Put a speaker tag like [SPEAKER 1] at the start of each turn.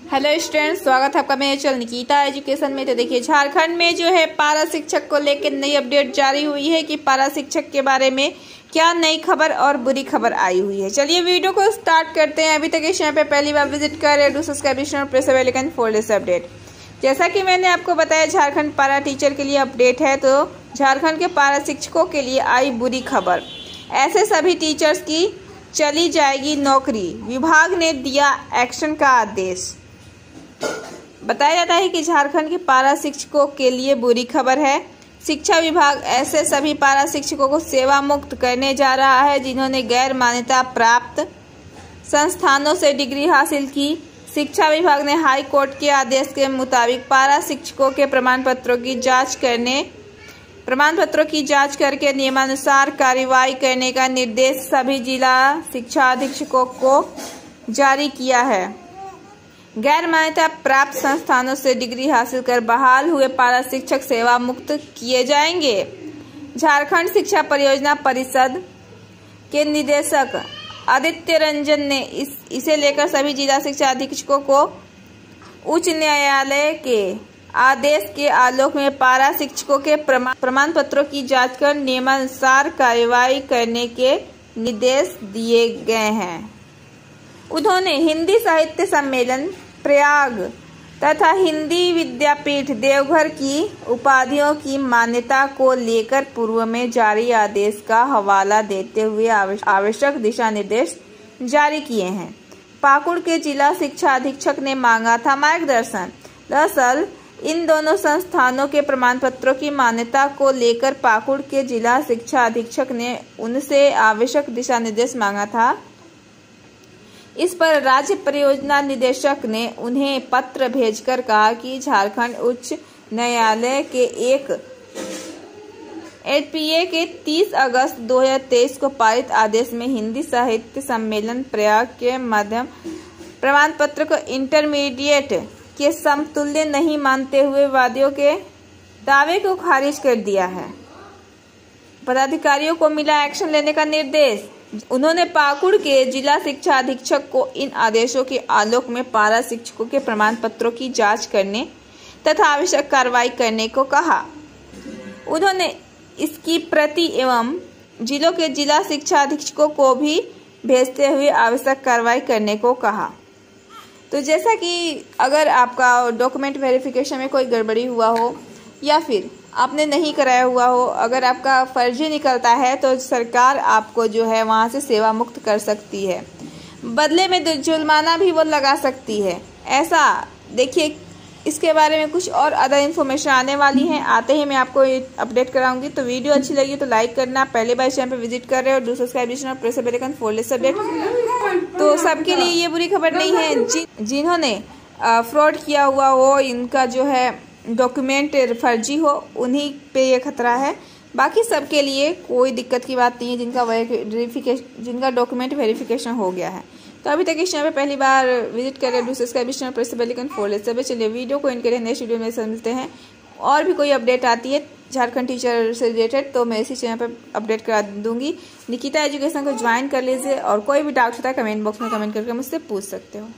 [SPEAKER 1] Hello students, स्वागत है आपका मेरे चल निकिता एजुकेशन में। तो देखिए, झारखंड में जो है पारा शिक्षक को लेकर नई अपडेट जारी हुई है कि पारा शिक्षक के बारे में क्या नई खबर और बुरी खबर आई हुई है। चलिए वीडियो को स्टार्ट करते हैं। अभी तक इस चैनल पे पहली बार विज़िट कर रहे do subscription press a bell icon fold update. जैसा कि मैंने आपको बताया, झारखंड पारा टीचर के लिए अपडेट है तो झारखंड के पारा शिक्षकों के लिए आई बुरी खबर। ऐसे सभी टीचर्स की चली जाएगी नौकरी। विभाग ने दिया एक्शन का आदेश। बताया जाता है कि झारखंड के पारा शिक्षकों के लिए बुरी खबर है। शिक्षा विभाग ऐसे सभी पारा शिक्षकों को सेवा मुक्त करने जा रहा है, जिन्होंने गैर मान्यता प्राप्त संस्थानों से डिग्री हासिल की। शिक्षा विभाग ने हाई कोर्ट के आदेश के मुताबिक पारा शिक्षकों के प्रमाण पत्रों की जाँच करने प्रमाण पत्रों की जाँच करके नियमानुसार कार्रवाई करने का निर्देश सभी जिला शिक्षा अधीक्षकों को जारी किया है। गैर मान्यता प्राप्त संस्थानों से डिग्री हासिल कर बहाल हुए पारा शिक्षक सेवा मुक्त किए जाएँगे। झारखंड शिक्षा परियोजना परिषद के निदेशक आदित्य रंजन ने इस, इसे लेकर सभी जिला शिक्षा अधीक्षकों को उच्च न्यायालय के आदेश के आलोक में पारा शिक्षकों के प्रमाण पत्रों की जाँच कर नियमानुसार कार्रवाई करने के निर्देश दिए गए हैं। उन्होंने हिंदी साहित्य सम्मेलन, प्रयाग तथा हिंदी विद्यापीठ देवघर की उपाधियों की मान्यता को लेकर पूर्व में जारी आदेश का हवाला देते हुए आवश्यक दिशा निर्देश जारी किए हैं। पाकुड़ के जिला शिक्षा अधीक्षक ने मांगा था मार्गदर्शन। दरअसल, इन दोनों संस्थानों के प्रमाण पत्रों की मान्यता को लेकर पाकुड़ के जिला शिक्षा अधीक्षक ने उनसे आवश्यक दिशा निर्देश मांगा था। इस पर राज्य परियोजना निदेशक ने उन्हें पत्र भेजकर कहा कि झारखंड उच्च न्यायालय के एक एडपीए के 30 अगस्त 2023 को पारित आदेश में हिंदी साहित्य सम्मेलन प्रयाग के माध्यम प्रमाण पत्र को इंटरमीडिएट के समतुल्य नहीं मानते हुए वादियों के दावे को खारिज कर दिया है। पदाधिकारियों को मिला एक्शन लेने का निर्देश। उन्होंने पाकुड़ के जिला शिक्षा अधीक्षक को इन आदेशों के आलोक में पारा शिक्षकों के प्रमाण पत्रों की जाँच करने तथा आवश्यक कार्रवाई करने को कहा। उन्होंने इसकी प्रति एवं जिलों के जिला शिक्षा अधीक्षकों को भी भेजते हुए आवश्यक कार्रवाई करने को कहा। तो जैसा कि अगर आपका डॉक्यूमेंट वेरिफिकेशन में कोई गड़बड़ी हुआ हो या फिर आपने नहीं कराया हुआ हो, अगर आपका फर्जी निकलता है तो सरकार आपको जो है वहाँ से सेवा मुक्त कर सकती है। बदले में जुर्माना भी वो लगा सकती है। ऐसा, देखिए, इसके बारे में कुछ और अदर इन्फॉर्मेशन आने वाली है। आते ही मैं आपको अपडेट कराऊँगी। तो वीडियो अच्छी लगी तो लाइक करना, पहले बार चैनल पर विज़िट कर रहे हो दूसरा सब्सक्राइब और प्रेस बेल फोल्ड सब्जेक्ट तो सबके लिए ये बुरी खबर नहीं है। जिन्होंने फ्रॉड किया हुआ हो, इनका जो है डॉक्यूमेंट फर्जी हो, उन्हीं पे ये खतरा है। बाकी सबके लिए कोई दिक्कत की बात नहीं है, जिनका वेरिफिकेशन जिनका डॉक्यूमेंट वेरिफिकेशन हो गया है। तो अभी तक इस चैनल पे पहली बार विज़िट कर रहे दूसरे subscribe channel press bell icon fold सब चलिए वीडियो को इनके लिए नेक्स्ट वीडियो में समझते हैं। और भी कोई अपडेट आती है, झारखंड टीचर से रिलेटेड तो मैं इसी चैनल पर अपडेट करा दूँगी। निकिता एजुकेशन को ज्वाइन कर लीजिए, और कोई भी डाउट होता है कमेंट बॉक्स में कमेंट करके मुझसे पूछ सकते हो।